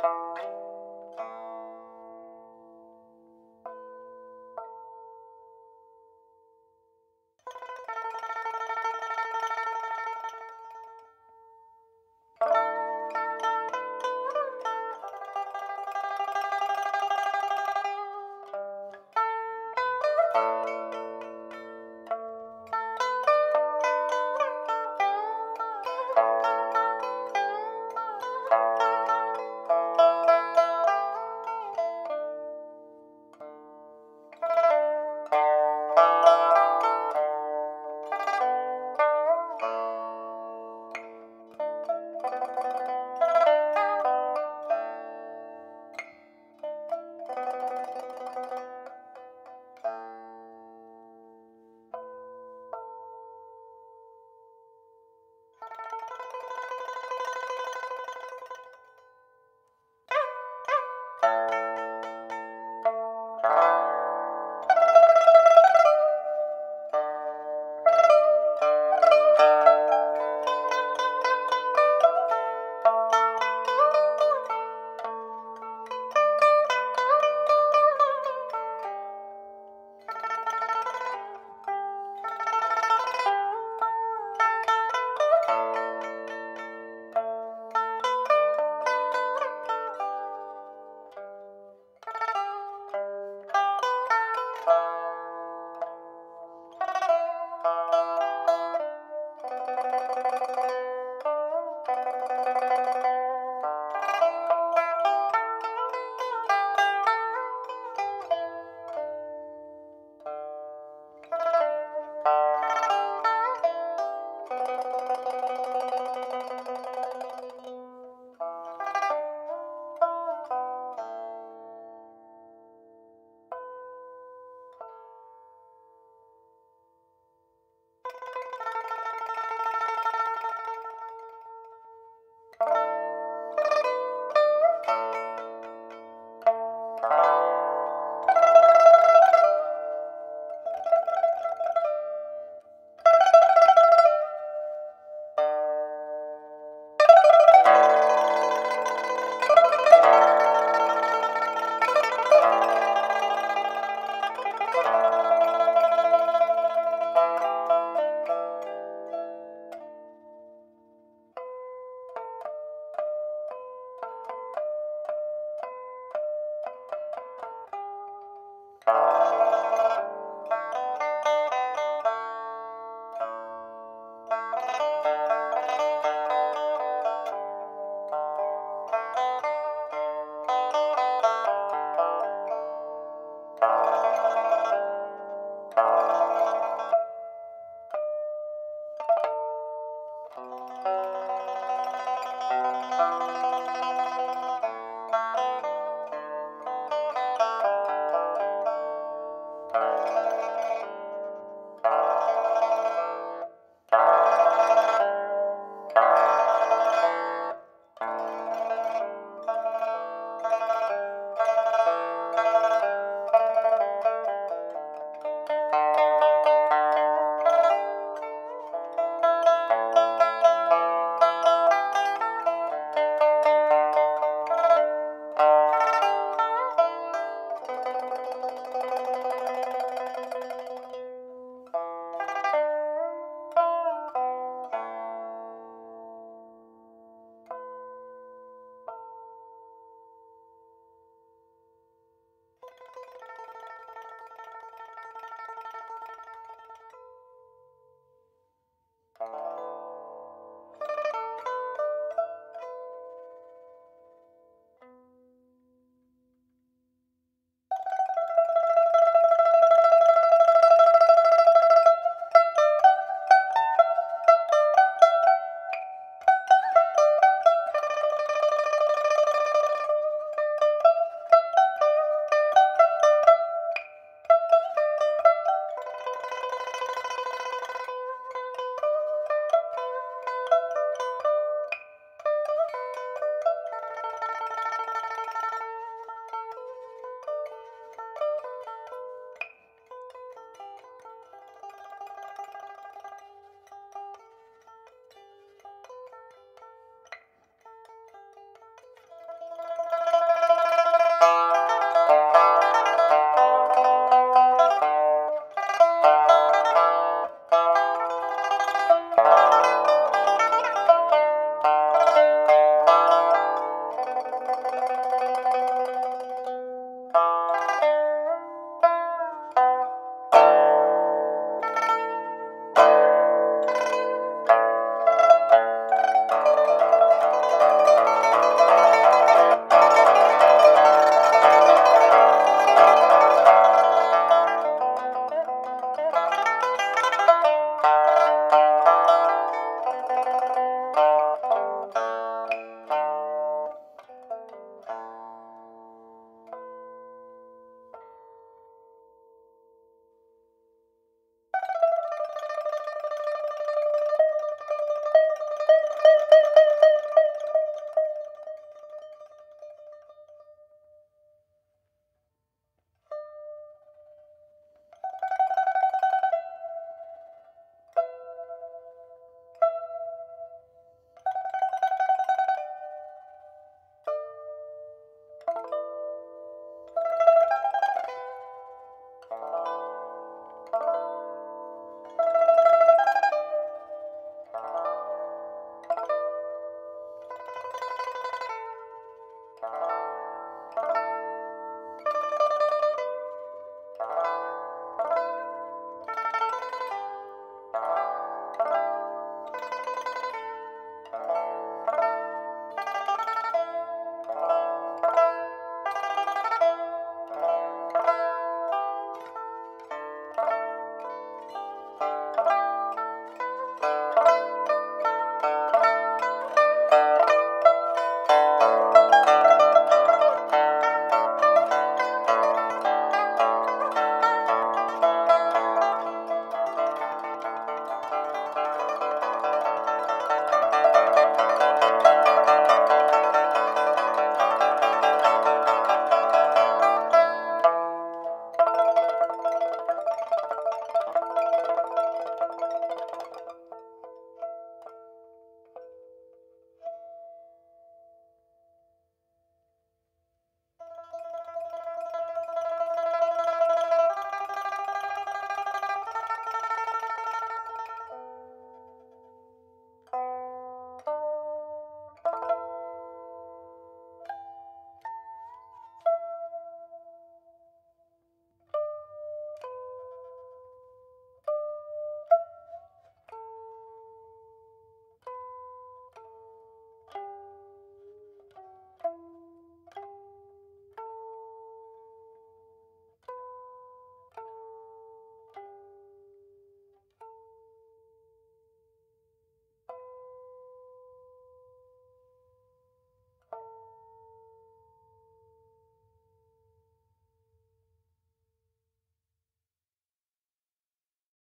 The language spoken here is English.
Música you